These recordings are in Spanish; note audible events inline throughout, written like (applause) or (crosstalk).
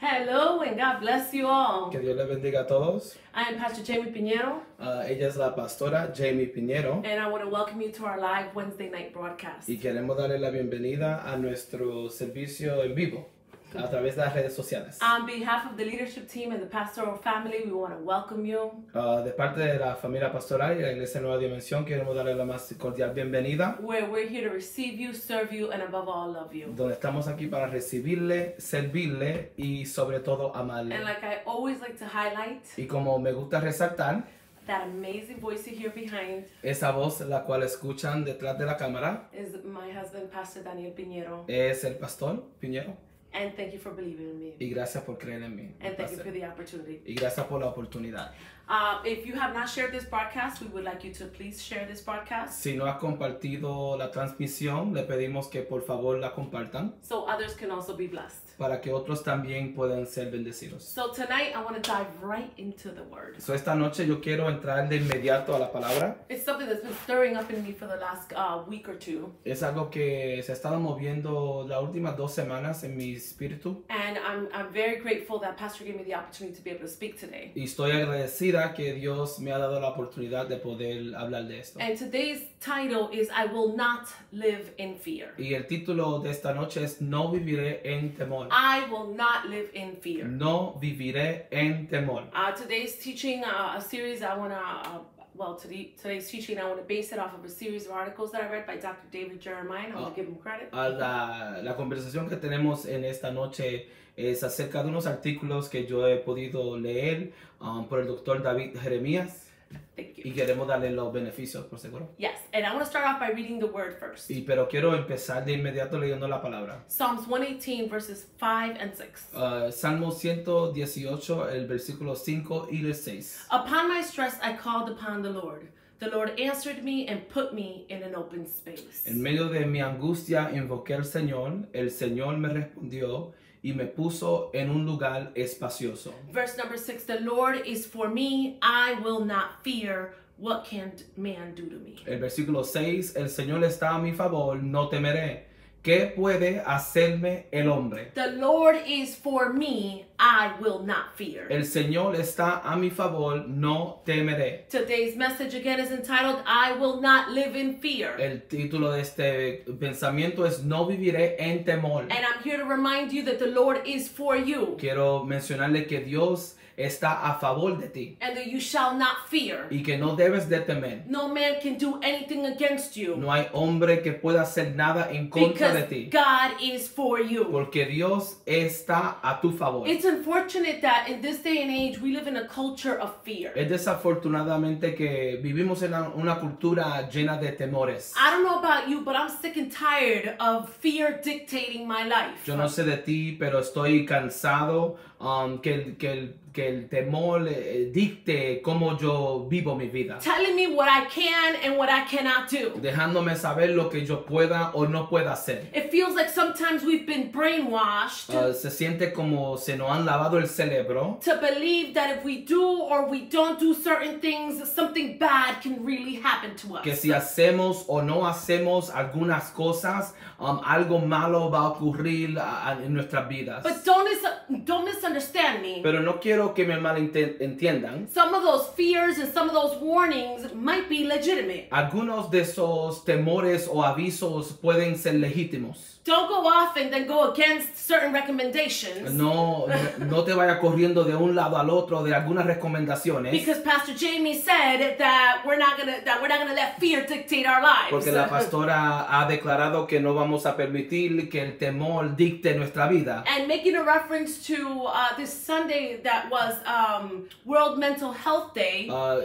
God bless you all. Que Dios les bendiga a todos. I am Pastor Jamie Piñero, Ah, ella es la pastora Jamie Piñero and I want to welcome you to our live Wednesday night broadcast. y queremos darle la bienvenida a nuestro servicio en vivo a través de las redes sociales. On behalf of the leadership team and the pastoral family, we want to welcome you. Ah, de parte de la familia pastoral y la Iglesia Nueva Dimensión queremos darle la más cordial bienvenida, Where we're here to receive you, serve you, and above all, love you. donde estamos aquí para recibirle, servirle y sobre todo amarle. And like I always like to highlight, Y como me gusta resaltar, that amazing voice you hear behind esa voz la cual escuchan detrás de la cámara is my husband, Pastor Daniel Piñero. es el pastor Piñero. And thank you for believing in me. Y gracias por creer en mí. And thank you for the opportunity. Y gracias por la oportunidad. Uh, if you have not shared this broadcast, we would like you to please share this broadcast Si no has compartido la transmisión, le pedimos que por favor la compartan so others can also be blessed. Para que otros también puedan ser bendecidos. So tonight, I want to dive right into the word. So, esta noche yo quiero entrar de inmediato a la palabra. It's something that's been stirring up in me for the last uh, week or two, Es algo que se ha estado moviendo las últimas dos semanas en mi espíritu and I'm I'm very grateful that Pastor gave me the opportunity to be able to speak today. y estoy agradecida que Dios me ha dado la oportunidad de poder hablar de esto. And today's title is "I Will Not Live in Fear." Y el título de esta noche es No viviré en temor. I will not live in fear. No viviré en temor. Uh, today's teaching, uh, a series I want to, uh, well, today, today's teaching, I want to base it off of a series of articles that I read by Dr. David Jeremiah. and I want to give him credit. a la, la conversación que tenemos en esta noche es acerca de unos artículos que yo he podido leer um, por el doctor David Jeremías (laughs) Thank you. y queremos darle los beneficios, por seguro. Yes, and I want to start off by reading the word first. Y, pero quiero empezar de inmediato leyendo la palabra. Psalms 118, verses 5 and 6. Uh, Salmo 118, el versículo 5 y el 6. Upon my stress, I called upon the Lord. The Lord answered me and put me in an open space. En medio de mi angustia invoqué al Señor, el Señor me respondió y me puso en un lugar espacioso. Verse number 6 The Lord is for me, I will not fear. What can man do to me? El versículo 6, el Señor está a mi favor, no temeré. ¿Qué puede hacerme el hombre? The Lord is for me, I will not fear. El Señor está a mi favor, no temeré. Today's message again is entitled, I will not live in fear. El título de este pensamiento es No viviré en temor. And I'm here to remind you that the Lord is for you Quiero mencionarle que Dios está a favor de ti and that you shall not fear. y que no debes de temer. No man can do anything against you No hay hombre que pueda hacer nada en contra de ti, God is for you. porque Dios está a tu favor. It's unfortunate that in this day and age we live in a culture of fear. Es desafortunadamente que vivimos en una, cultura llena de temores. I don't know about you, but I'm sick and tired of fear dictating my life. Yo no sé de ti, pero estoy cansado um, que, el, que, el, que el temor eh, dicte cómo yo vivo mi vida. Telling me what I can and what I cannot do. Dejándome saber lo que yo pueda o no pueda hacer. It feels like sometimes we've been brainwashed Uh, se siente como se nos han lavado el cerebro to believe that if we do or we don't do certain things, something bad can really happen to us. que si hacemos o no hacemos algunas cosas, um, algo malo va a ocurrir a- a- en nuestras vidas. But don't, don't misunderstand me. Pero no quiero que me malentiendan. Some of those fears and some of those warnings might be legitimate. Algunos de esos temores o avisos pueden ser legítimos. Don't go off and then go against certain recommendations. No, no, no te vaya corriendo de un lado al otro de algunas recomendaciones. Because Pastor Jamie said that we're not gonna that we're not gonna let fear dictate our lives. Porque la pastora ha declarado que no vamos a permitir que el temor dicte nuestra vida. and making a reference to uh, this Sunday that was um, World Mental Health Day. Ah,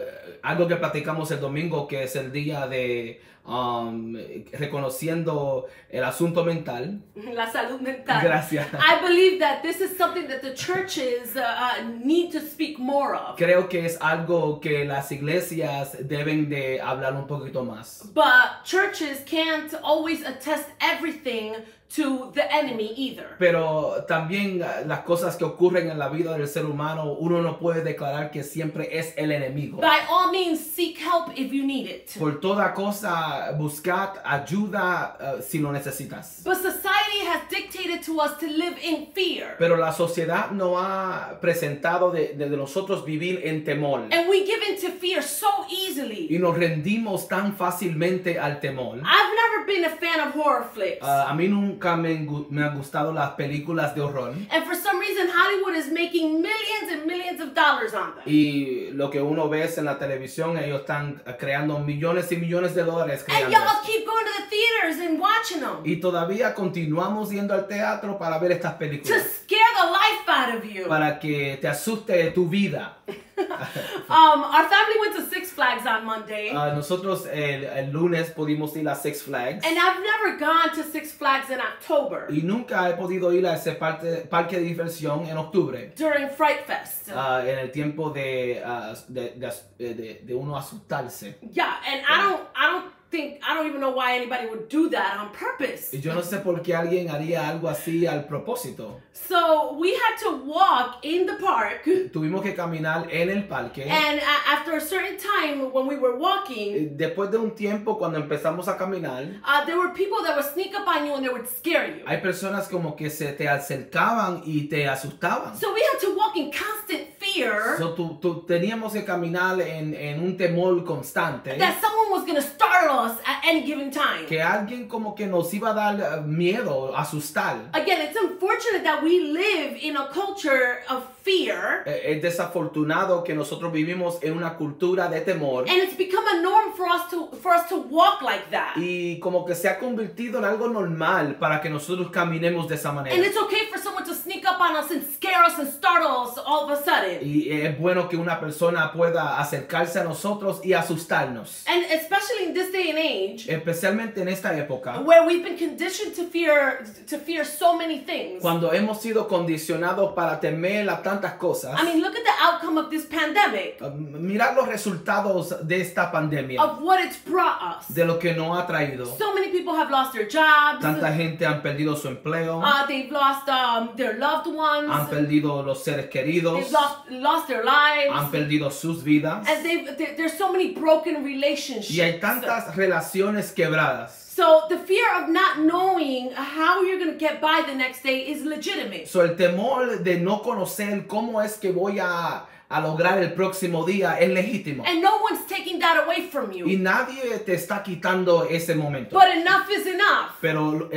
algo que platicamos el domingo, que es el día de um, reconociendo el asunto mental. (laughs) La salud mental. Gracias. I believe that this is something that the churches uh, uh, need to speak more of. Creo que es algo que las iglesias deben de hablar un poquito más. But churches can't always attest everything to the enemy either. Pero también ah, las cosas que ocurren en la vida del ser humano, uno no puede declarar que siempre es el enemigo. By all means, seek help if you need it. Por toda cosa, buscad ayuda ah, si lo necesitas. But society has dictated to us to live in fear. Pero la sociedad no ha presentado de, de- de nosotros vivir en temor. And we give in to fear so easily. Y nos rendimos tan fácilmente al temor. I've never been a fan of horror flicks. Ah, a mí nunca me, me han gustado las películas de horror. and for some reason, Hollywood is making millions and millions of dollars on them. Y lo que uno ve en la televisión, ellos están creando millones y millones de dólares And y'all keep going to the theaters and watching them Y todavía continuamos yendo al teatro para ver estas to películas. scare the life out of you. Para que te asuste tu vida. (laughs) Um, our family went to Six Flags on Monday. Ah, nosotros el, el lunes pudimos ir a Six Flags. And I've never gone to Six Flags in October Y nunca he podido ir a ese parte- parque de diversión en octubre. during Fright Fest. ah, en el tiempo de, ah, de, de, de- de uno asustarse. yeah, and I don't, I don't think, I don't even know why anybody would do that on purpose. Y yo no sé por qué alguien haría algo así al propósito. So we had to walk in the park, Tuvimos que caminar en el parque. and after a certain time when we were walking, Eh, Después de un tiempo, cuando empezamos a caminar, uh, there were people that would sneak up on you and they would scare you. hay personas como que se te acercaban y te asustaban. So we had to walk in constant fear So, tú- tú- teníamos que caminar en, en un temor constante. that someone was going to startle us at any given time. Que alguien como que nos iba a dar eh, miedo, asustar. Again, it's unfortunate that we live in a culture of fear Eh, Es desafortunado que nosotros vivimos en una cultura de temor. and it's become a norm for us to for us to walk like that. Y como que se ha convertido en algo normal para que nosotros caminemos de esa manera. And it's okay for someone to sneak up on us and scare us and startle us all of a sudden. Y es bueno que una persona pueda acercarse a nosotros y asustarnos. And especially in this day and age Especialmente en esta época, where we've been conditioned to fear to fear so many things. cuando hemos sido condicionados para temer a tantas cosas. I mean, look at the outcome of this pandemic, uh, Mirar los resultados de esta pandemia, of what it's brought us. de lo que nos ha traído. So many people have lost their jobs. Tanta gente han perdido su empleo, Uh, they've lost um, their loved ones. han perdido los seres queridos, They've lost, lost their lives. han perdido sus vidas. and there, there's so many broken relationships. Y hay tantas relaciones quebradas. So the fear of not knowing how you're going to get by the next day is legitimate. So, el temor de no conocer cómo es que voy a, a lograr el próximo día es legítimo. And no one's taking that away from Y you. nadie te está quitando ese momento. But enough is enough. Pero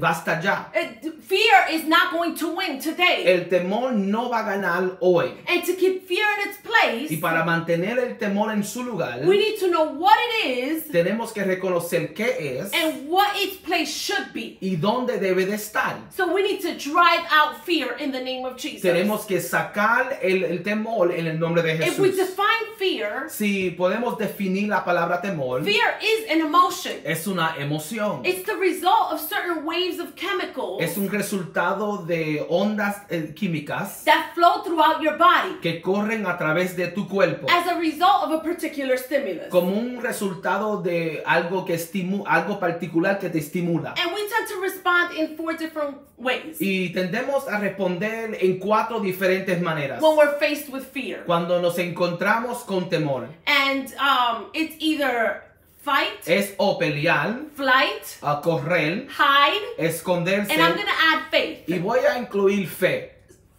basta ya. Fear is not going to win today. El temor no va a ganar hoy. and to keep fear in its place, Y para mantener el temor en su lugar, we need to know what it is tenemos que reconocer qué es and what its place should be. y dónde debe de estar. So we need to drive out fear in the name of Jesus. Tenemos que sacar el, el temor en el nombre de If we define fear, Si podemos definir la palabra temor, fear is an emotion. es una emoción. It's the result of certain waves of chemicals Es un resultado de ondas eh, químicas that flow throughout your body que corren a través de tu cuerpo as a result of a particular stimulus. como un resultado de algo que estimu algo particular que te estimula. And we tend to respond in four different ways Y tendemos a responder en cuatro diferentes maneras when we're faced with fear. Cuando nos encontramos con temor. And um, it's either fight, Es o pelear, flight, a correr, hide, esconderse and I'm to add faith. y voy a incluir fe.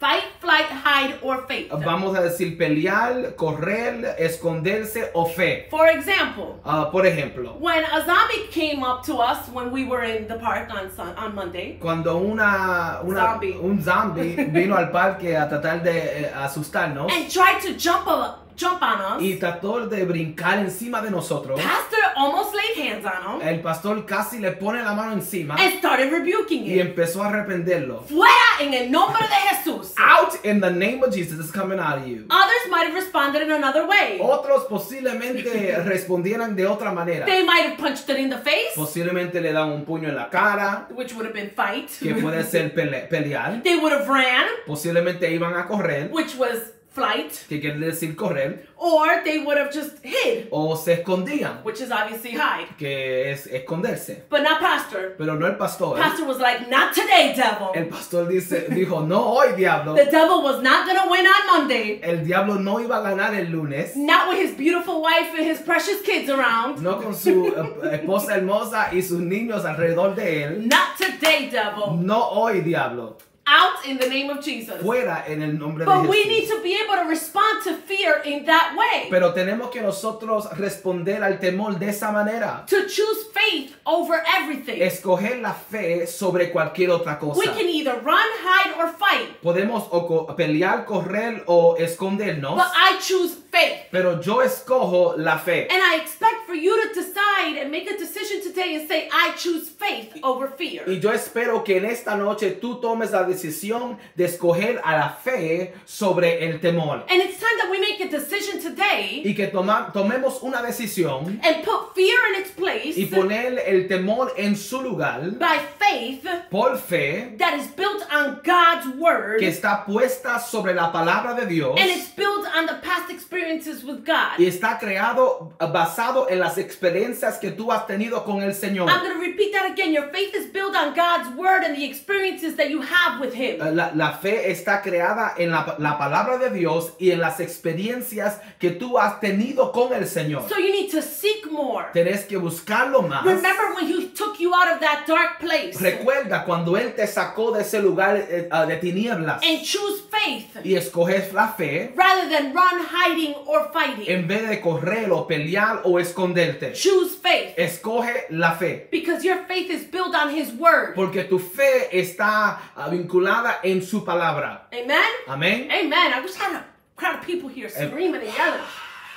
Fight, flight, hide, or faith. Vamos a decir pelear, correr, esconderse o fe. For example, Ah, por ejemplo, when a zombie came up to us when we were in the park on sun, on Monday, cuando una, una- Zombie. un zombie vino al parque a tratar de eh, asustarnos and tried to jump a, jump on us, y trató de brincar encima de nosotros, Pastor almost laid hands on him el pastor casi le pone la mano encima and started rebuking y him. empezó a arrepentirlo. Fuera en el nombre de Jesús. Out in the name of Jesus is coming out of you. Others might have responded in another way. Otros posiblemente (laughs) respondieran de otra manera. They might have punched it in the face, Posiblemente le dan un puño en la cara, which would have been fight. que puede ser pele- pelear. They would have ran, Posiblemente iban a correr, which was flight, que quiere decir correr, or they would have just hid, o se escondían, which is obviously hide. que es esconderse. But not pastor. Pero no el pastor. Pastor was like, not today, devil. El pastor dice, dijo, no hoy diablo. The devil was not gonna win on Monday. El diablo no iba a ganar el lunes. Not with his beautiful wife and his precious kids around. No con su eh, esposa hermosa y sus niños alrededor de él. Not today, devil. No hoy, diablo. Out in the name of Jesus. Fuera en el nombre de But we need Jesús. to be able to respond to fear in that way. Pero tenemos que nosotros responder al temor de esa manera. To choose faith over everything. Escoger la fe sobre cualquier otra We cosa. can either run, hide, or fight. Podemos o co- pelear, correr o escondernos. But I choose faith. Pero yo escojo la fe. And I expect for you to decide and make a decision today and say, I choose faith over fear. Y yo espero que en esta noche tú tomes la decisión de escoger a la fe sobre el temor. And it's time that we make a decision today Y que toma- tomemos una decisión and put fear in its place y poner el temor en su lugar by faith por fe that is built on God's word que está puesta sobre la palabra de Dios and it's built on the past experiences with God. y está creado basado en las experiencias que tú has tenido con el Señor. I'm going to repeat that again. Your faith is built on God's word and the experiences that you have with Him. La, la fe está creada en la, la palabra de Dios y en las experiencias que tú has tenido con el Señor. So you need to seek more. Tenés que buscarlo más. Remember when He took you out of that dark place Recuerda cuando Él te sacó de ese lugar eh, ah, de tinieblas and choose faith y escoges la fe rather than run, hiding, or fighting. en vez de correr o pelear o esconderte. Choose faith Escoge la fe. because your faith is built on His word. Porque tu fe está ah, vinculada en su palabra. Amen? Amén. Amen. I wish I had a crowd of people here screaming and yelling.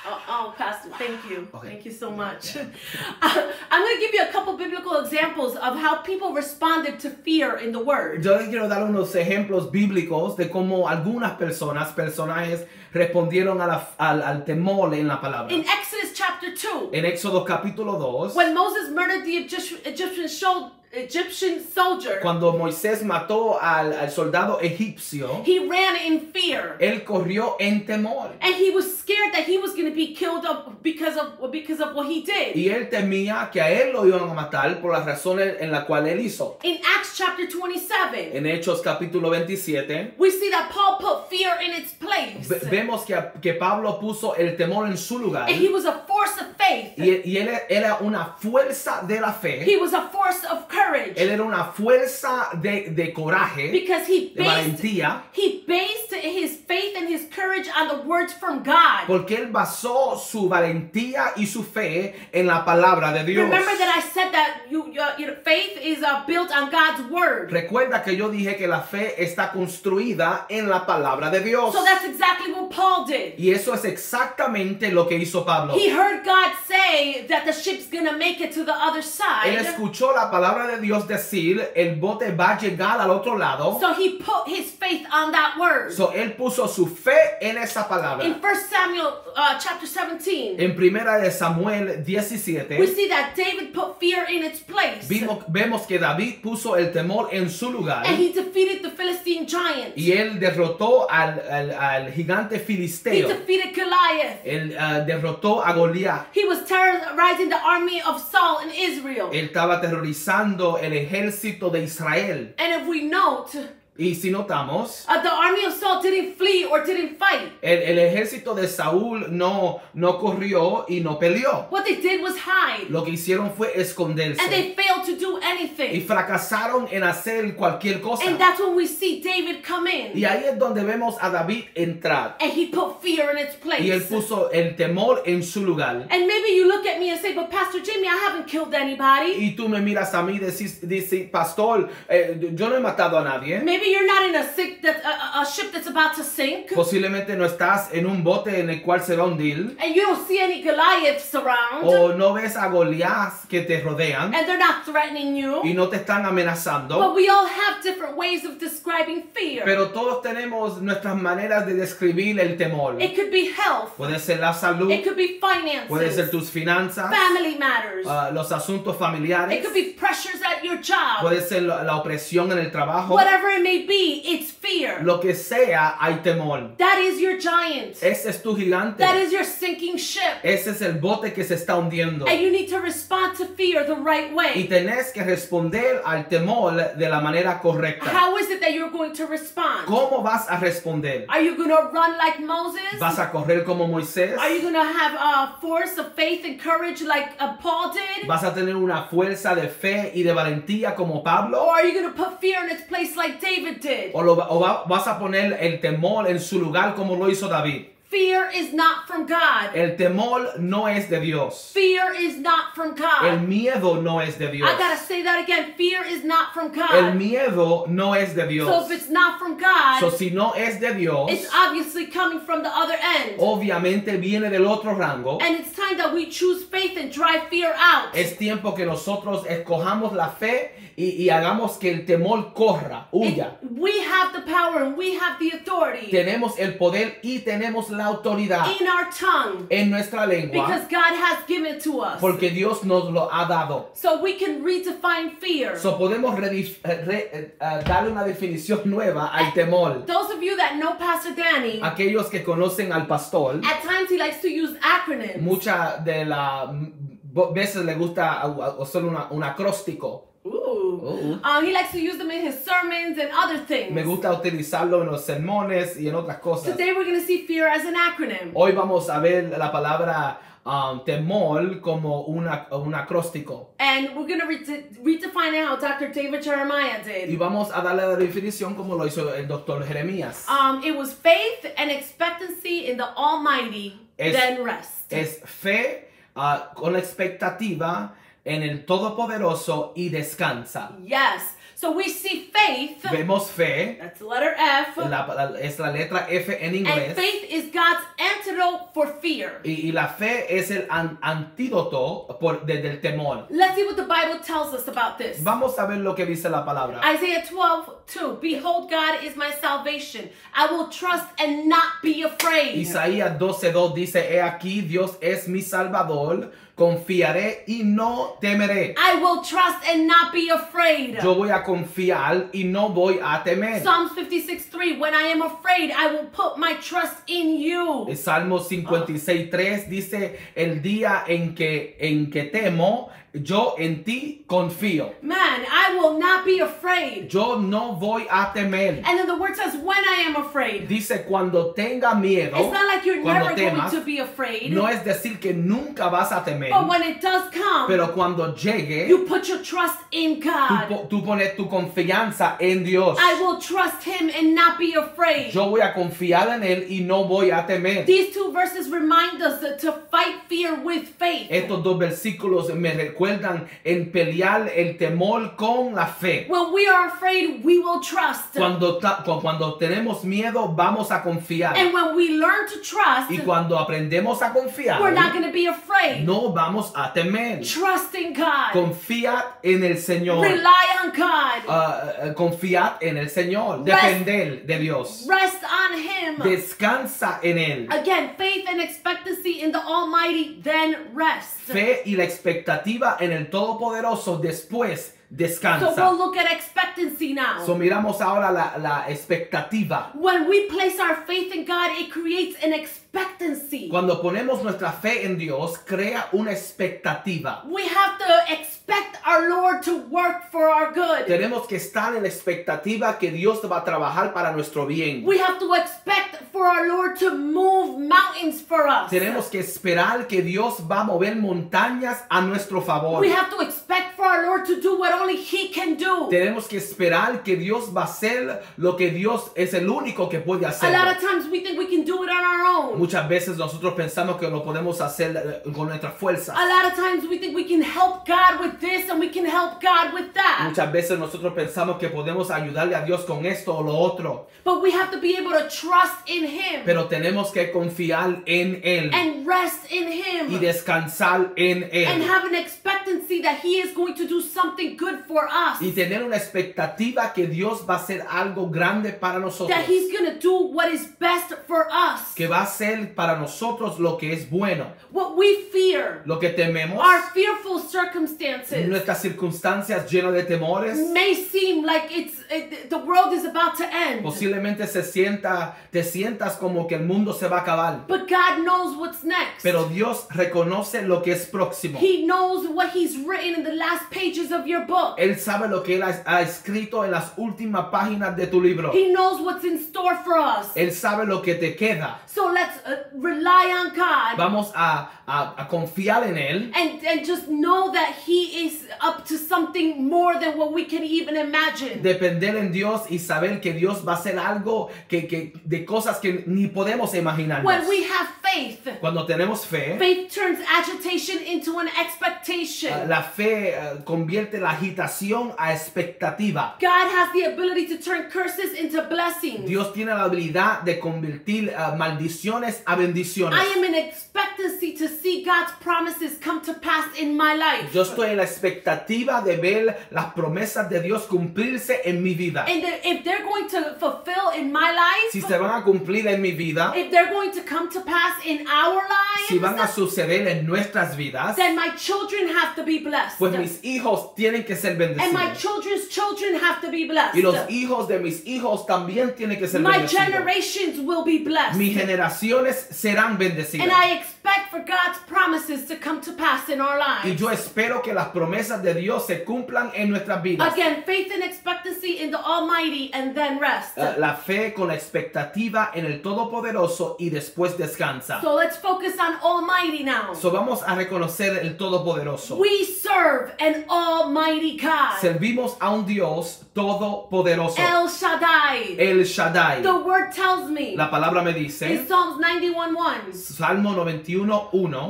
Oh, oh, Pastor, thank you. Okay. Thank you so much. (laughs) Uh, I'm going to give you a couple biblical examples of how people responded to fear in the Word. Yo les quiero dar unos ejemplos bíblicos de cómo algunas personas, personajes, respondieron a la- al, al temor en la palabra. In Exodus chapter 2, En Éxodo capítulo 2, when Moses murdered the Egypt- Egyptian, shol- Egyptian soldier, cuando Moisés mató al, al soldado egipcio, he ran in fear. él corrió en temor. And he was scared that he was going to be killed because of because of what he did. Y él temía que a él lo iban a matar por las razones en las cuales él hizo. In Acts chapter 27, En Hechos capítulo 27, we see that Paul put fear in its place. Ve- vemos que, que Pablo puso el temor en su lugar. And he was a force of faith. Y, y él era una fuerza de la fe. He was a force of courage. Él era una fuerza de, de coraje, Because he de based valentía, he based his faith and his courage on the words from God. porque él basó su valentía y su fe en la palabra de Dios. Remember that I said that you, your, your faith is uh, built on God's word. Recuerda que yo dije que la fe está construida en la palabra de Dios. So that's exactly what Paul did. Y eso es exactamente lo que hizo Pablo. He heard God say that the ship's gonna make it to the other Él side. escuchó la palabra de Dios decir, el bote va a llegar al otro lado. So he put his faith on that word. So, él puso su fe en esa palabra. In 1 Samuel uh, chapter 17, En primera de Samuel 17, we see that David put fear in its place. vimos, vemos que David puso el temor en su lugar And he defeated the Philistine giant. y él derrotó al, al- al gigante He filisteo. defeated Goliath. Él ah, derrotó a Goliat. He was terrorizing the army of Saul in Israel. Él estaba aterrorizando el ejército de Israel. And if we note, Y si notamos, uh, the army of Saul didn't flee or didn't fight. el, el ejército de Saúl no, no corrió y no peleó. What they did was hide. Lo que hicieron fue And esconderse they failed to do y anything. fracasaron en hacer cualquier cosa. And that's when we see David come in. Y ahí es donde vemos a David entrar. And he put fear in its Y él place. puso el temor en su lugar. And maybe you look at me and say, but Pastor Jamie, I haven't killed anybody. Y tú me miras a mí y dices, pastor, eh, yo no he matado a nadie. Maybe you're not in a, sick that, a, a- a ship that's about to sink. Posiblemente no estás en un bote en el cual se va a hundir. And you don't see any Goliaths around. O no ves a Goliat que te rodean And they're not threatening y you. no te están amenazando. But we all have different ways of describing fear. Pero todos tenemos nuestras maneras de describir el temor. It could be health. Puede ser la salud, It could be puede ser finances. tus finanzas, Family matters. ah, los asuntos It familiares, could be pressures at your job. puede ser la, la opresión en el trabajo. Whatever it may be, it's fear. lo que sea, hay temor. That is your giant. Ese es tu gigante. That is your sinking ship. Ese es el bote que se está hundiendo. And you need to respond to fear the right Y way. tenés que responder al temor de la manera correcta. How is it that you're going to respond? ¿Cómo vas a responder? Are you going to run like Moses? ¿Vas a correr como Moisés? Are you going to have a force of faith and courage like uh, Paul did? ¿Vas a tener una fuerza de fe y de valentía como Pablo? Or are you going to put fear in its place like David ¿O, lo o va- vas a poner el temor en su lugar como lo hizo David? Fear is not from God. El temor no es de Dios. Fear is not from El God. miedo no es de Dios. I gotta say that again. Fear is not from El God. miedo no es de So Dios. if it's not from God, So, si no es de Dios, it's obviously coming from the other end. obviamente viene del otro rango. And it's time that we choose faith and drive fear out. Es tiempo que nosotros escojamos la fe y, y hagamos que el temor corra, huya. And we have the power and we have the authority Tenemos el poder y tenemos la autoridad in our tongue en nuestra lengua because God has given it to us. porque Dios nos lo ha dado. So we can redefine fear. So podemos eh, re- eh, eh, darle una definición nueva al temor. Those of you that know Pastor Danny, Aquellos que conocen al pastor, at times he likes to use acronyms. de veces le gusta una- un acróstico. Ooh. Uh, Um, he likes to use them in his sermons and other things. me gusta utilizarlo en los sermones y en otras cosas. Today we're going to see fear as an acronym. Hoy vamos a ver la palabra um, temor como una, un acróstico. And we're going to re- redefine it how Dr. David Jeremiah Y did. vamos a darle la definición como lo hizo el doctor Jeremías. Um, it was faith and expectancy in the Almighty, Es- then rest. Es fe ah, con expectativa en el Todopoderoso y descansa. Yes. So we see faith. Vemos fe, That's the letter F. la- la- es la letra F en And inglés. faith is God's antidote for fear. Y, y la fe es el an- antídoto por, de- del temor. Let's see what the Bible tells us about this. Vamos a ver lo que dice la palabra. Isaiah 12, 2. Behold, God is my salvation. I will trust and not be afraid. Isaías 12:2 dice, he aquí Dios es mi salvador, confiaré y no temeré. I will trust and not be afraid. Yo voy a confiar y no voy a temer. Psalms 56, 3. When I am afraid, I will put my trust in you. El Salmo 56:3 dice, el día en que, en que temo, yo en ti confío. Man, I will not be afraid. Yo no voy a temer. And then the word says, when I am afraid. Dice, cuando tenga miedo, It's not like you're never temas, going to be afraid. no es decir que nunca vas a temer, But when it does come, pero cuando llegue, you put your trust in God. po- tú pones tu confianza en Dios. I will trust Him and not be afraid. Yo voy a confiar en Él y no voy a temer. These two verses remind us that to fight fear with faith. Estos dos versículos me recuerdan en pelear el temor con la fe. When we are afraid, we will trust. Cuando, cuando tenemos miedo, vamos a confiar. And when we learn to trust, Y cuando aprendemos a confiar, we're not going to be afraid. no vamos a temer. Trust in God. Confía en el Señor. Rely on God. Ah, confiad en el Señor. Rest- Depender de Dios. Rest on Him. Descansa en Él. Again, faith and expectancy in the Almighty, then rest. Fe y la expectativa en el Todopoderoso después So descansa. we'll look at expectancy now. So miramos ahora la, la expectativa. when we place our faith in God, it creates an expectancy. Cuando ponemos nuestra fe en Dios, crea una expectativa. We have to expect our Lord to work for our good. Tenemos que estar en la expectativa que Dios va a trabajar para nuestro bien. We have to expect for our Lord to move mountains for us. Tenemos que esperar que Dios va a mover montañas a nuestro favor. We have to expect for our Lord to do what only He can do. Tenemos que esperar que Dios va a hacer lo que Dios es el único que puede A hacer. lot of times we think we can do it on our own. Muchas veces nosotros pensamos que lo podemos hacer eh, con nuestras fuerzas. A lot of times we think we can help God with this and we can help God with that. Muchas veces nosotros pensamos que podemos ayudarle a Dios con esto o lo otro, But we have to be able to trust in Him pero tenemos que confiar en Él and rest in y Him descansar en and Él have an expectancy that He is going to do something good for us. y tener una expectativa que Dios va a hacer algo grande para nosotros. That He's going to do what is best for us. Que va a ser para nosotros lo que es bueno. What we fear, Lo que tememos, our fearful circumstances, nuestras circunstancias llenas de temores, may seem like it's it, the world is about to end. posiblemente se sienta, te sientas como que el mundo se va a acabar. But God knows what's next. Pero Dios reconoce lo que es próximo. He knows what He's written in the last pages of your book. Él sabe lo que Él ha, ha escrito en las últimas páginas de tu libro. He knows what's in store for us. Él sabe lo que te queda. So let's uh, rely on God Vamos a, a- a confiar en Él and, and just know that He is up to something more than what we can even imagine. depender en Dios y saber que Dios va a hacer algo que, que- de cosas que ni podemos imaginar. When we have faith, Cuando tenemos fe, faith turns agitation into an expectation. eh, la fe eh, convierte la agitación a expectativa. God has the ability to turn curses into blessings. Dios tiene la habilidad de convertir eh, a bendiciones. I am in expectancy to see God's promises come to pass in my life. Yo estoy en la expectativa de ver las promesas de Dios cumplirse en mi vida. And if they're going to fulfill in my life, Si se van a cumplir en mi vida, if they're going to come to pass in our lives, si van a suceder en nuestras vidas, then my children have to be blessed. pues mis hijos tienen que ser bendecidos. And my children's children have to be blessed. Y los hijos de mis hijos también tienen que ser My bendecidos. generations will be blessed. Mis generaciones serán bendecidas. And I Y yo espero que las promesas de Dios se cumplan en nuestras vidas. Again, faith and expectancy in the Almighty and then rest. Uh, la fe con la expectativa en el Todopoderoso y después descansa. So let's focus on Almighty now. So vamos a reconocer el Todopoderoso. We serve an Almighty God. Servimos a un Dios todopoderoso. El Shaddai. El Shaddai. The word tells me. La palabra me dice. In Psalms 91:1. Salmo 91 21.1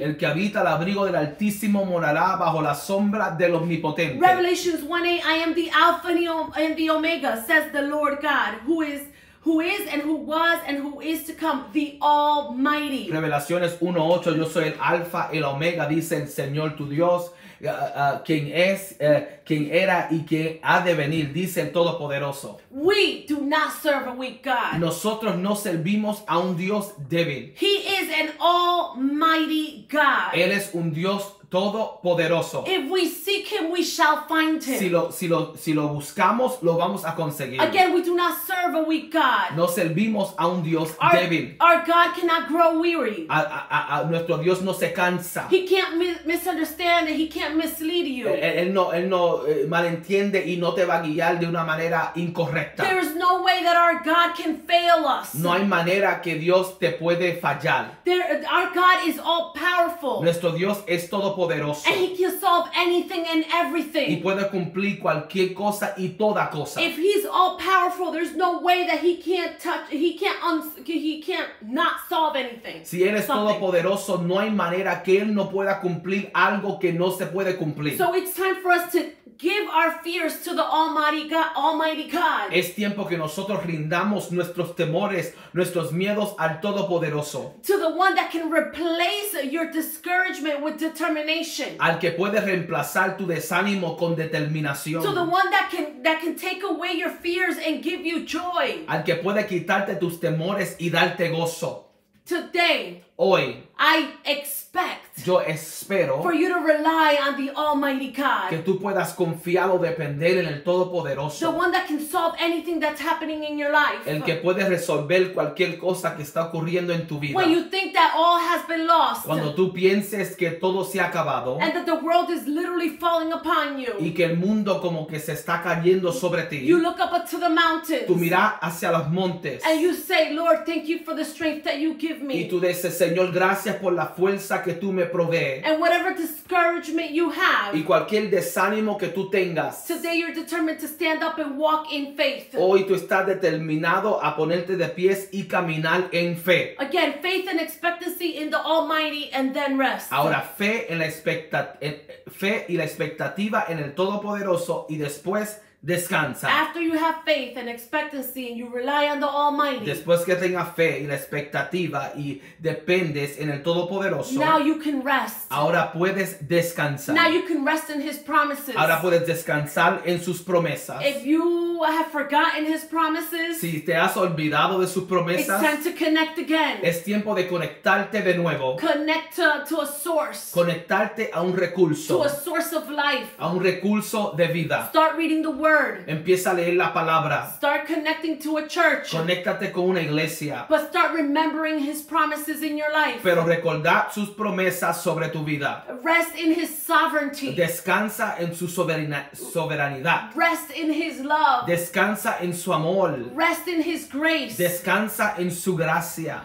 El que habita al abrigo del Altísimo morará bajo la sombra del Omnipotente. Revelations 1:8 I am the Alpha and the Omega says the Lord God who is who is and who was and who is to come, the Almighty. Revelaciones 1:8 Yo soy el Alfa, el Omega, dice el Señor tu Dios ah, quien es, eh, quien era y que ha de venir, dice el Todopoderoso. We do not serve a weak God. Nosotros no servimos a un Dios débil. He is an almighty God. Él es un Dios todopoderoso. If we seek him, we shall find him. Si lo, si, lo, si lo buscamos, lo vamos a conseguir. Again, we do not serve a weak God. No servimos a un Dios Our, débil. our God cannot grow weary. A, a- a- a- nuestro Dios no se cansa. He can't mi- misunderstand and he can't mislead you. Él, él no, él no eh, malentiende y no te va a guiar de una manera incorrecta. There is no way that our God can fail us. No hay manera que Dios te puede fallar. There, our God is all powerful. Nuestro Dios es todopoderoso And he can solve anything and everything. y puede cumplir cualquier cosa y toda cosa. If he's all powerful, there's no way that he can't touch, he can't, uns he can't not solve anything. Si Él es Something. todopoderoso, no hay manera que Él no pueda cumplir algo que no se puede cumplir. So it's time for us to give our fears to the Almighty God. Almighty God. Es tiempo que nosotros rindamos nuestros temores, nuestros miedos al Todopoderoso, to the one that can replace your discouragement with determination. al que puede reemplazar tu desánimo con determinación, To the one that can that can take away your fears and give you joy. al que puede quitarte tus temores y darte gozo. Today, Hoy I expect yo espero for you to rely on the Almighty que God. tú puedas confiar o depender en el The Todopoderoso, one that can solve anything that's happening in your life. el que puede resolver cualquier cosa que está ocurriendo en tu vida. When you think that all has been lost Cuando tú pienses que todo se ha acabado and that the world is literally falling upon y you, que el mundo como que se está cayendo sobre ti, you look up to the mountains tú miras hacia los montes and you say, Lord, thank you for the strength that you give y me. tú dices, Señor, gracias por la fuerza que tú me provees. And whatever discouragement you have, Y cualquier desánimo que tú tengas, Today you're determined to stand up and walk in faith. hoy tú estás determinado a ponerte de pies y caminar en fe. Again, faith and expectancy in the Almighty and then rest. Ahora, fe, en la fe y la expectativa en el Todopoderoso y después descansa. After you have faith and expectancy and you rely on the Almighty, Después que tengas fe y la expectativa y dependes en el Todopoderoso, now you can rest. ahora puedes descansar. Now you can rest in His promises. Ahora puedes descansar en sus promesas. If you have forgotten His promises, Si te has olvidado de sus it's time promesas, to connect again. es tiempo de conectarte de nuevo. Connect to, to a source, Conectarte a un to recurso, a source of life. a un recurso de vida. Start reading the Word. Empieza a leer la palabra. Start connecting to a church. Conéctate con una iglesia. But start remembering His promises in your life. Pero recordar sus promesas sobre tu vida. Rest in His sovereignty. Descansa en su soberanidad. Rest in His love. Descansa en su amor. Rest in His grace. Descansa en su gracia.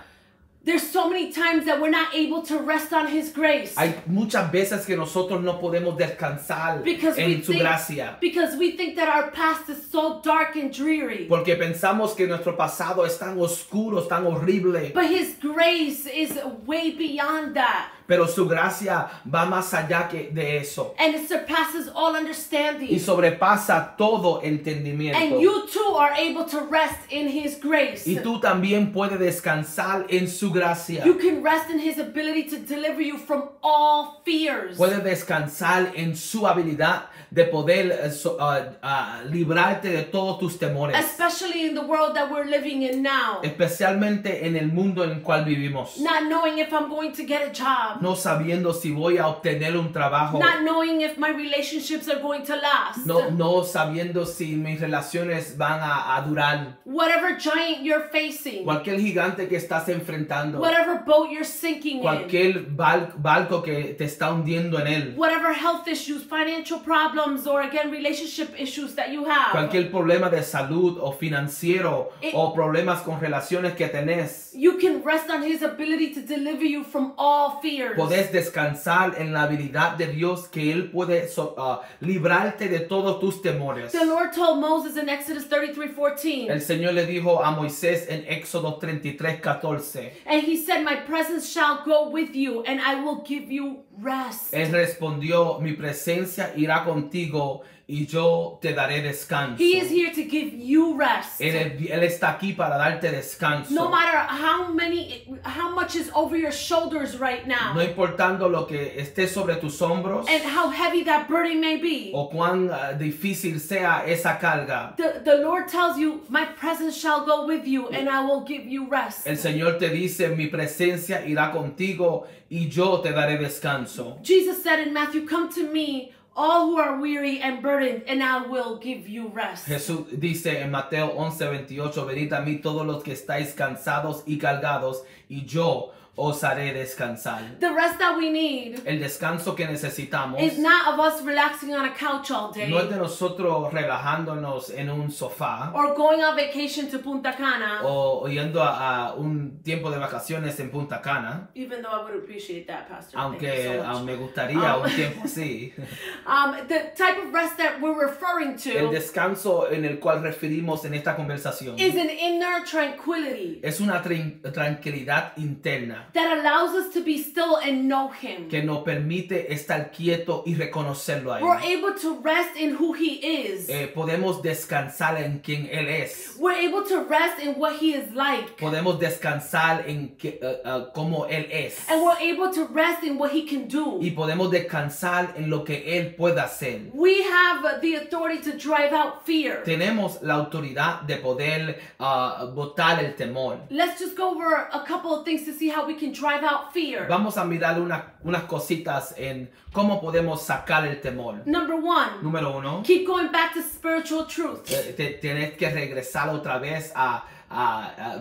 There's so many times that we're not able to rest on His grace. Hay muchas veces que nosotros no podemos descansar Because we en su think, gracia. because we think that our past is so dark and dreary. Porque pensamos que nuestro pasado es tan oscuro, tan horrible. But His grace is way beyond that. Pero su gracia va más allá que de eso. And it surpasses all Y understanding. sobrepasa todo entendimiento. And you too are able to rest in His grace. Y tú también puedes descansar en su gracia. You can rest in His ability to deliver you from all fears. Puedes descansar en su habilidad de poder eh, ah, ah, librarte de todos tus temores. Especially in the world that we're living in now. Especialmente en el mundo en el cual vivimos. Not knowing if I'm going to get a job. No sabiendo si voy a obtener un trabajo. Not knowing if my relationships are going to last. No, no sabiendo si mis relaciones van a, a durar. Whatever giant you're facing. Cualquier gigante que estás enfrentando. Whatever boat you're sinking in. Cualquier bal- barco que te está hundiendo en él. Whatever health issues, financial problems, or again, relationship issues that you have. Cualquier problema de salud o financiero o problemas con relaciones que tenés. You can rest on His ability to deliver you from all fears. Podés descansar en la habilidad de Dios que Él puede so- ah, librarte de todos tus temores. The Lord told Moses in Exodus 33 14. El Señor le dijo a Moisés en Éxodo 33, 14. And he said, My presence shall go with you, and I will give you rest. Él respondió, mi presencia irá contigo y yo te daré descanso. He is here to give you rest. Él, él está aquí para darte descanso. No matter how many, how much is over your shoulders right now, No importando lo que esté sobre tus hombros and how heavy that burden may be. o cuán ah, difícil sea esa carga. The, the Lord tells you, My presence shall go with you, and I will give you rest. El Señor te dice, mi presencia irá contigo y yo te daré descanso. Jesus said in Matthew, Come to me, all who are weary and burdened, and I will give you rest. Jesús dice en Mateo 11, 28, venid a mí todos los que estáis cansados y cargados y yo descansar. The rest that we need El descanso que necesitamos is not of us relaxing on a couch all day. no es de nosotros relajándonos en un sofá or going on vacation to Punta Cana, o yendo a, a un tiempo de vacaciones en Punta Cana, even though I would appreciate that, Pastor. Thank you aunque so ah, me gustaría Um, un tiempo así. (laughs) Um, the type of rest that we're referring El to descanso en el cual referimos en esta conversación is an inner tranquility es una trin- tranquilidad interna that allows us to be still and know Him. que nos permite estar quieto y reconocerlo a él. We're able to rest in who He is. Eh, podemos descansar en quien Él es. We're able to rest in what He is like. Podemos descansar en que, eh, eh, cómo Él es. And we're able to rest in what He can do. Y podemos descansar en lo que Él puede hacer. We have the authority to drive out fear. Tenemos la autoridad de poder ah, botar el temor. Let's just go over a couple of things to see how we can drive out fear. Vamos a mirar una- unas cositas en cómo podemos sacar el temor. Number one, Número uno, keep going back to spiritual truth. eh, te- tienes que regresar otra vez a,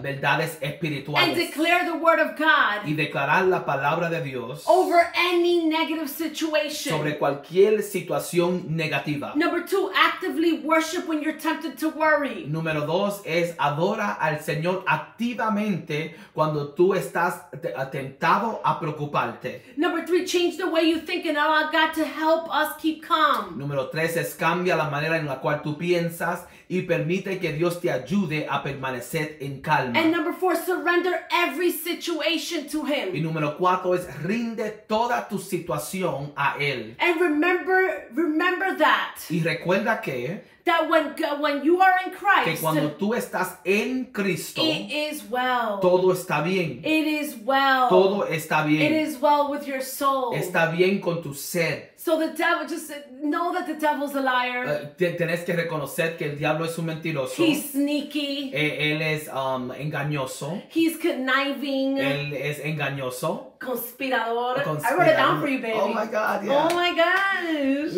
verdades and espirituales declare the word of God y declarar la palabra de Dios over any negative situation. sobre cualquier situación negativa. Number two, actively worship when you're tempted to worry. Número dos es adora al Señor activamente cuando tú estás te- atentado a preocuparte. Number three, change the way you think and allow God to help us keep calm. Número tres es cambia la manera en la cual tú piensas y permite que Dios te ayude a permanecer en calma. And number four, surrender every situation to Y Him. número cuatro es rinde toda tu situación a Él. And remember, remember that Y recuerda que that when when you are in Christ, que cuando tú estás en Cristo, it is well. todo está bien. It is well. Todo está bien. is well with your soul. Está bien con tu ser. So the devil just know that the devil's a liar. Eh, te- Tienes que reconocer que el diablo es un mentiroso. He's sneaky. Eh, Él es um, engañoso. He's conniving. Él es engañoso. Conspirador. I wrote it down for you, baby. Oh my God, yeah. Oh my gosh.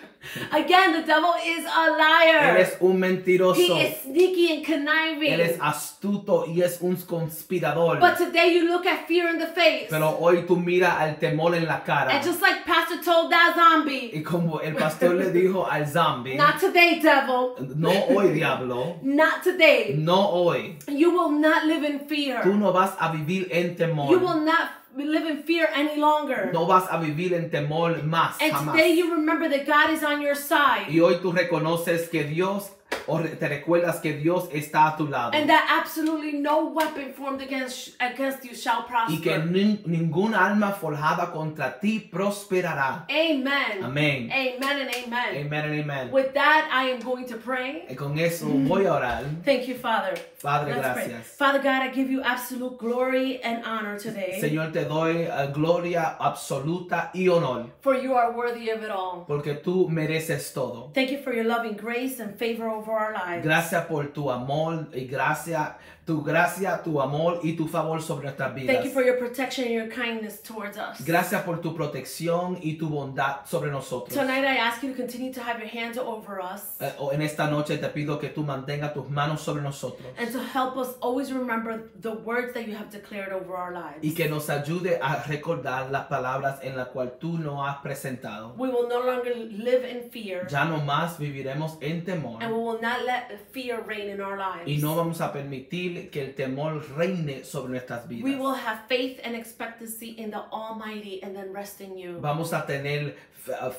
(laughs) (laughs) Again, the devil is a liar. Él es un mentiroso. He is sneaky and conniving. Él es astuto y es un conspirador. But today you look at fear in the face. Pero hoy tú miras al temor en la cara. and just like Pastor told that zombie, Y como el pastor le dijo al zombie, not today, devil. no hoy diablo, Not today. no hoy. You will not live in fear. Tú no vas a vivir en temor. You will not live in fear any longer. No vas a vivir en temor más, and jamás. today you remember that God is on your side. Y hoy tú reconoces que Dios, o te recuerdas que Dios está a tu lado. and that absolutely no weapon formed against against you shall prosper. Y que nin- ninguna alma forjada contra ti prosperará. Amen. Amén. Amen and amen. Amen and amen. With that, I am going to pray. Y con eso voy a orar. Thank you, Father. Padre, Let's pray. gracias. Father God, I give you absolute glory and honor today. Señor, te doy eh, gloria absoluta y honor, For you are worthy of it all. porque tú mereces todo. Thank you for your loving grace and favor Gracias por tu amor y gracias, tu gracia, tu amor y tu favor sobre nuestras vidas. Thank you for your protection and your kindness towards us. Gracias por tu protección y tu bondad sobre nosotros. Tonight, I ask you to continue to have your hands over us o en esta noche te pido que tú mantengas tus manos sobre nosotros and to help us always remember the words that you have declared over our lives. y que nos ayude a recordar las palabras en las cuales tú nos has presentado. We will no longer live in fear Ya no más viviremos en temor and we will not let fear reign in our lives. y no vamos a permitir que el temor reine sobre nuestras We vidas. will have faith and expectancy in the Almighty and then rest in you. Vamos a tener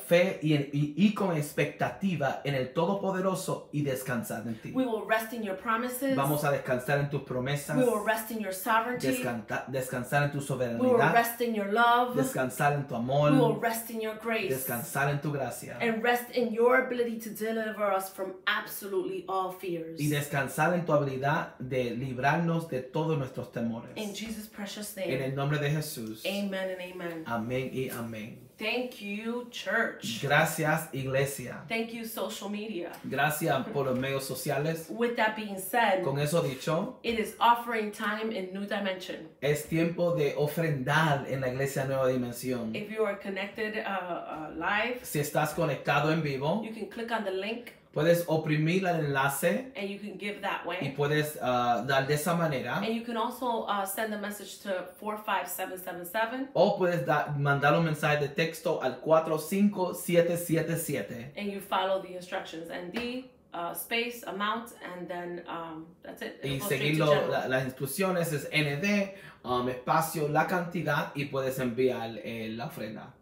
fe- y, y- y con expectativa en el Todopoderoso y descansar en ti. We will rest in your promises. Vamos a descansar en tus promesas, We will rest in your sovereignty. descanta- descansar en tu We will rest in your love. descansar en tu We will amor, rest in your grace. descansar en tu gracia And rest in your ability to deliver us from absolutely all fears. y descansar en tu habilidad de librarnos de todos nuestros temores. In Jesus' precious En name. el nombre de Jesús. Amen and amen. Amén y amén. Thank you, church. Gracias, iglesia. Thank you, social media. Gracias (laughs) por los medios sociales. With that being said, Con eso dicho, it is offering time in New Dimension. es tiempo de ofrendar en la iglesia Nueva Dimensión. If you are connected uh, uh, live, Si estás conectado en vivo, you can click on the link puedes oprimir el enlace and you can give that y way. puedes ah, dar de esa manera. And you can also uh, send a message to 45777 O puedes dar- mandar un mensaje de texto al 45777 and you follow the instructions and the uh, space amount and then um, that's it. It'll y seguir la- las instrucciones es ND, um, espacio, la cantidad y puedes enviar eh, la ofrenda.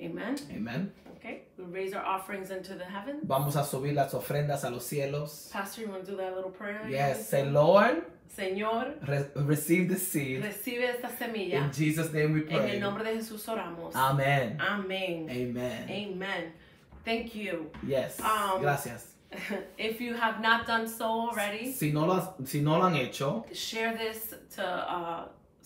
Amen. Amén. Okay, we raise our offerings into the heavens. Vamos a subir las ofrendas a los cielos. Pastor, you want to do that little prayer? Yes, say Lord, Señor, re- receive the seed. recibe esta semilla. In Jesus' name we pray. En el nombre de Jesús oramos. Amen. Amén. Amen. Amen. Thank you. Yes. Um, Gracias. (laughs) if you have not done so already, Si no, lo, si no lo han hecho, share this to uh,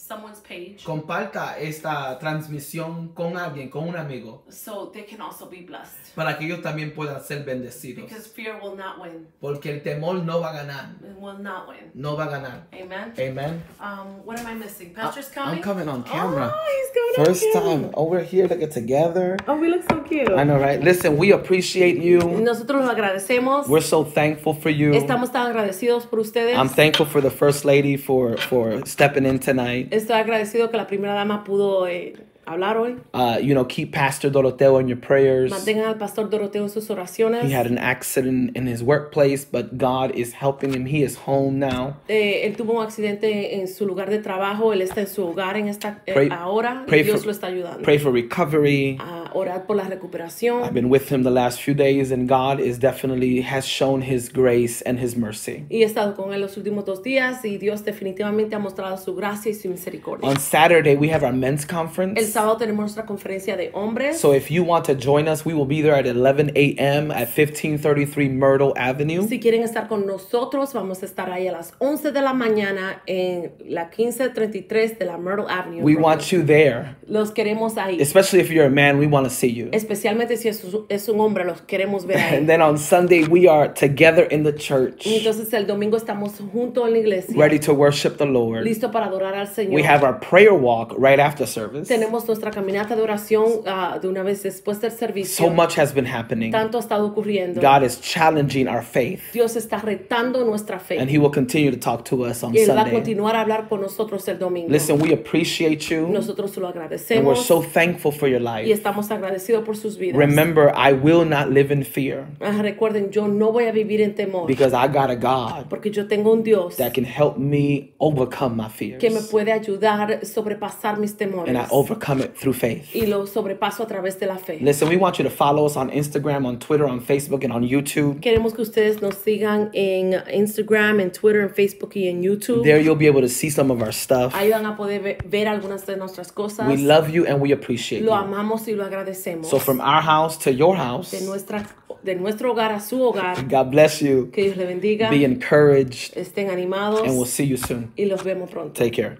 someone's page comparta esta transmisión con alguien, con un amigo, so they can also be blessed. para que ellos también puedan ser bendecidos. Because fear will not win. Porque el temor no va a ganar. It will not win. No va a ganar. Amen. Amen. Um, what am I missing? Pastor's coming. I'm coming on camera. Oh, First on camera. time. Oh, we're here to get together. Oh, we look so cute. I know, right? Listen, we appreciate you. Nosotros los agradecemos. We're so thankful for you. Estamos tan agradecidos por ustedes. I'm thankful for the first lady for for stepping in tonight. Estoy agradecido que la primera dama pudo eh, hablar hoy. Uh, you know, keep Pastor Doroteo in your prayers. Mantengan al pastor Doroteo en sus oraciones. He had an accident in his workplace, but God is helping him. He is home now. Eh, él tuvo un accidente en su lugar de trabajo. Él está en su hogar en esta eh, Pray- ahora. pray Dios for- lo está ayudando. Pray for recovery. Ah, orar por la recuperación. I've been with him the last few days, and God is definitely has shown His grace and His mercy. Y he estado con él los últimos dos días y Dios definitivamente ha mostrado su gracia y su misericordia. On Saturday, we have our men's conference. El sábado tenemos nuestra conferencia de hombres. So if you want to join us, we will be there at 11 a.m. at 1533 Myrtle Avenue. Si quieren estar con nosotros, vamos a estar ahí a las 11 de la mañana en la 1533 de la Myrtle Avenue. We want you there. Los queremos ahí. Especially if you're a man, we want to see you. Especialmente si es, es un hombre, los queremos ver ahí. And then on Sunday, we are together in the church, entonces el domingo estamos juntos en la iglesia, ready to worship the Lord. listo para adorar al Señor. We have our prayer walk right after service. Tenemos nuestra caminata de oración ah, de una vez después del servicio. So much has been happening. Tanto ha estado ocurriendo. God is challenging our faith, Dios está retando nuestra fe. and He will continue to talk to us on y Él va a Sunday. continuar a hablar con nosotros el domingo. Listen, we appreciate you, nosotros lo and we're so thankful for your y life. estamos agradecidos por sus vidas. Remember, I will not live in fear Ah, recuerden, yo no voy a vivir en temor because I got a God porque yo tengo un Dios that can help me overcome my fears, que me puede ayudar a sobrepasar mis temores and I overcome it through faith. y lo sobrepaso a través de la fe. Listen, we want you to follow us on Instagram, on Twitter, on Facebook, and on YouTube. Queremos que ustedes nos sigan en Instagram, en Twitter, en Facebook y en YouTube. There you'll be able to see some of our stuff. Ahí van a poder ver algunas de nuestras cosas. We love you and we appreciate Lo you. amamos y lo agradecemos. So from our house to your house, de, nuestra, de nuestro hogar a su hogar. God bless you. Que Dios le bendiga. Be encouraged, Estén animados and we'll see you soon. y los vemos pronto. Take care.